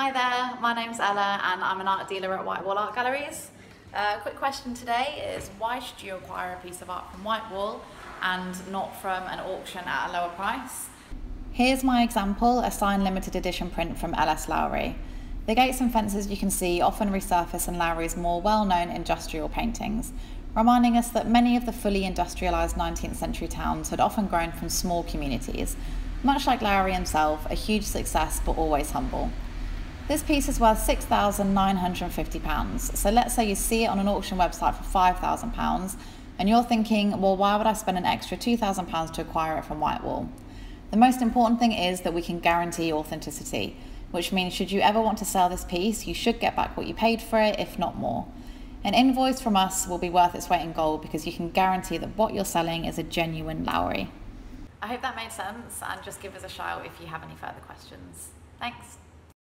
Hi there, my name's Ella and I'm an art dealer at White Wall Art Galleries. Uh, quick question today is why should you acquire a piece of art from White Wall and not from an auction at a lower price? Here's my example, a signed limited edition print from L.S. Lowry. The gates and fences you can see often resurface in Lowry's more well-known industrial paintings, reminding us that many of the fully industrialised 19th century towns had often grown from small communities, much like Lowry himself, a huge success but always humble. This piece is worth £6,950, so let's say you see it on an auction website for £5,000 and you're thinking, well, why would I spend an extra £2,000 to acquire it from Whitewall? The most important thing is that we can guarantee authenticity, which means should you ever want to sell this piece, you should get back what you paid for it, if not more. An invoice from us will be worth its weight in gold because you can guarantee that what you're selling is a genuine Lowry. I hope that made sense and just give us a shout if you have any further questions. Thanks.